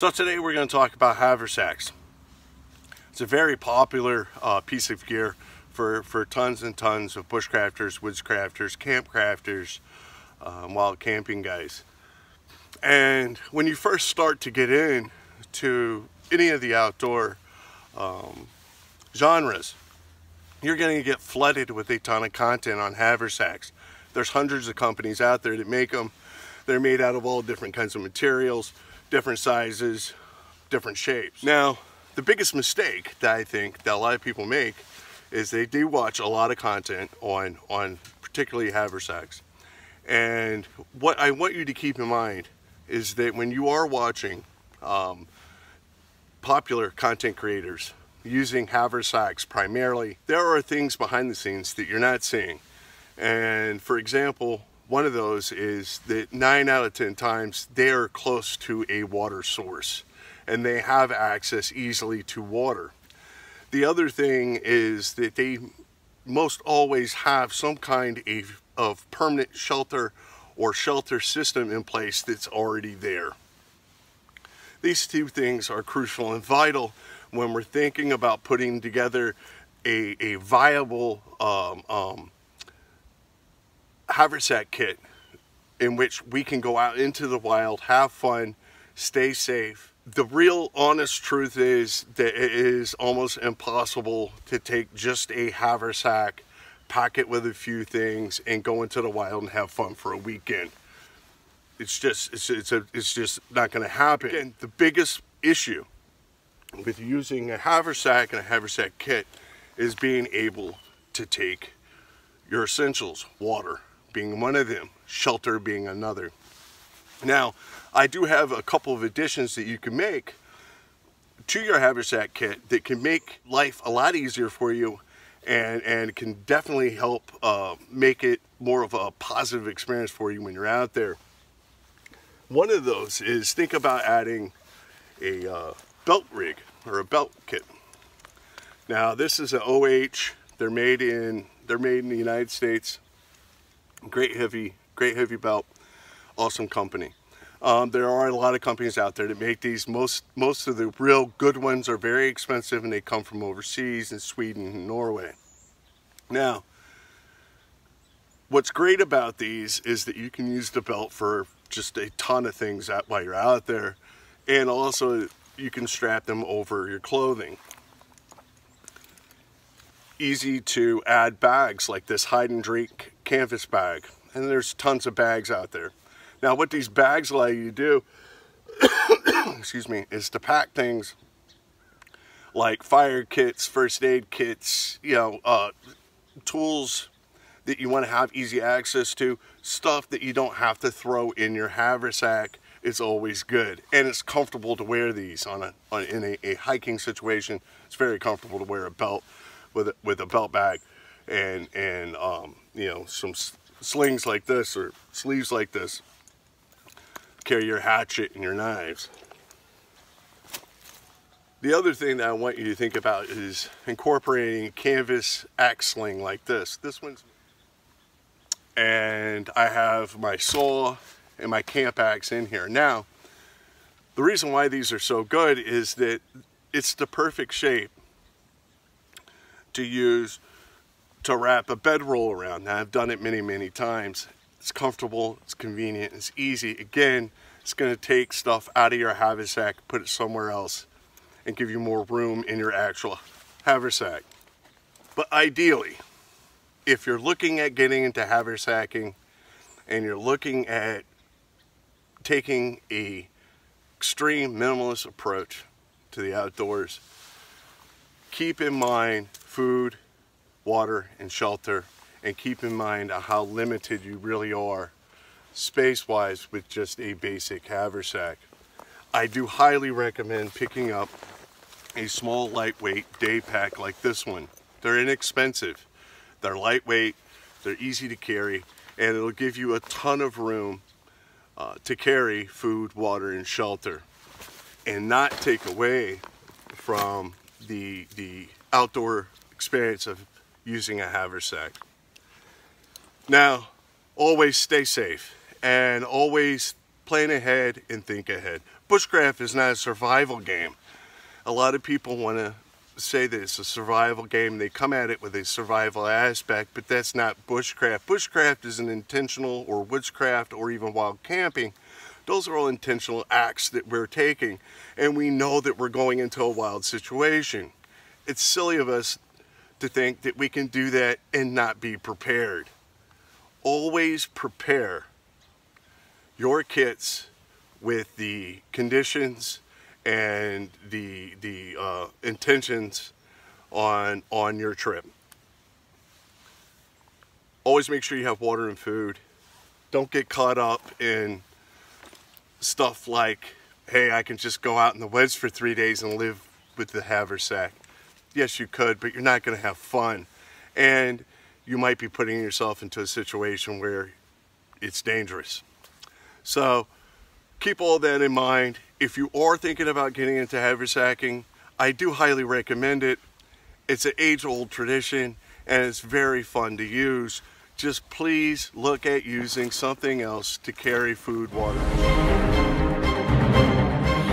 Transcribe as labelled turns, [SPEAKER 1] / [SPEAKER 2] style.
[SPEAKER 1] So today we're going to talk about haversacks. It's a very popular uh, piece of gear for, for tons and tons of bushcrafters, woodscrafters, camp crafters, um, wild camping guys. And when you first start to get in to any of the outdoor um, genres, you're going to get flooded with a ton of content on haversacks. There's hundreds of companies out there that make them. They're made out of all different kinds of materials different sizes, different shapes. Now, the biggest mistake that I think that a lot of people make is they do watch a lot of content on, on particularly haversacks. And what I want you to keep in mind is that when you are watching um, popular content creators using haversacks primarily, there are things behind the scenes that you're not seeing. And for example, one of those is that nine out of 10 times they're close to a water source and they have access easily to water. The other thing is that they most always have some kind of, of permanent shelter or shelter system in place that's already there. These two things are crucial and vital when we're thinking about putting together a, a viable um, um, haversack kit in which we can go out into the wild, have fun, stay safe. The real honest truth is that it is almost impossible to take just a haversack, pack it with a few things, and go into the wild and have fun for a weekend. It's just, it's, it's, a, it's just not gonna happen. And the biggest issue with using a haversack and a haversack kit is being able to take your essentials, water, being one of them, shelter being another. Now, I do have a couple of additions that you can make to your haversack kit that can make life a lot easier for you and, and can definitely help uh, make it more of a positive experience for you when you're out there. One of those is think about adding a uh, belt rig or a belt kit. Now this is an OH, they're made in, they're made in the United States great heavy, great heavy belt, awesome company. Um, there are a lot of companies out there that make these. Most, most of the real good ones are very expensive and they come from overseas in Sweden and Norway. Now, what's great about these is that you can use the belt for just a ton of things while you're out there. And also you can strap them over your clothing. Easy to add bags like this hide and drink canvas bag. And there's tons of bags out there. Now what these bags allow you to do, excuse me, is to pack things like fire kits, first aid kits, you know, uh, tools that you want to have easy access to, stuff that you don't have to throw in your haversack is always good. And it's comfortable to wear these on a, on, in a, a hiking situation. It's very comfortable to wear a belt with a, with a belt bag and and um, you know some slings like this or sleeves like this carry your hatchet and your knives. The other thing that I want you to think about is incorporating a canvas axe sling like this. This one's and I have my saw and my camp axe in here. Now the reason why these are so good is that it's the perfect shape to use to wrap a bedroll around. Now I've done it many, many times. It's comfortable, it's convenient, it's easy. Again, it's gonna take stuff out of your haversack, put it somewhere else, and give you more room in your actual haversack. But ideally, if you're looking at getting into haversacking and you're looking at taking a extreme minimalist approach to the outdoors, keep in mind food water and shelter and keep in mind how limited you really are space-wise with just a basic haversack. I do highly recommend picking up a small lightweight day pack like this one. They're inexpensive, they're lightweight, they're easy to carry, and it'll give you a ton of room uh, to carry food, water, and shelter and not take away from the, the outdoor experience of using a haversack. Now, always stay safe and always plan ahead and think ahead. bushcraft is not a survival game. A lot of people want to say that it's a survival game. They come at it with a survival aspect, but that's not bushcraft. Bushcraft is an intentional or woodscraft or even wild camping. Those are all intentional acts that we're taking, and we know that we're going into a wild situation. It's silly of us to think that we can do that and not be prepared. Always prepare your kits with the conditions and the the uh, intentions on on your trip. Always make sure you have water and food. Don't get caught up in stuff like, hey, I can just go out in the woods for three days and live with the haversack. Yes, you could, but you're not going to have fun. And you might be putting yourself into a situation where it's dangerous. So keep all that in mind. If you are thinking about getting into haversacking, I do highly recommend it. It's an age-old tradition and it's very fun to use. Just please look at using something else to carry food, water.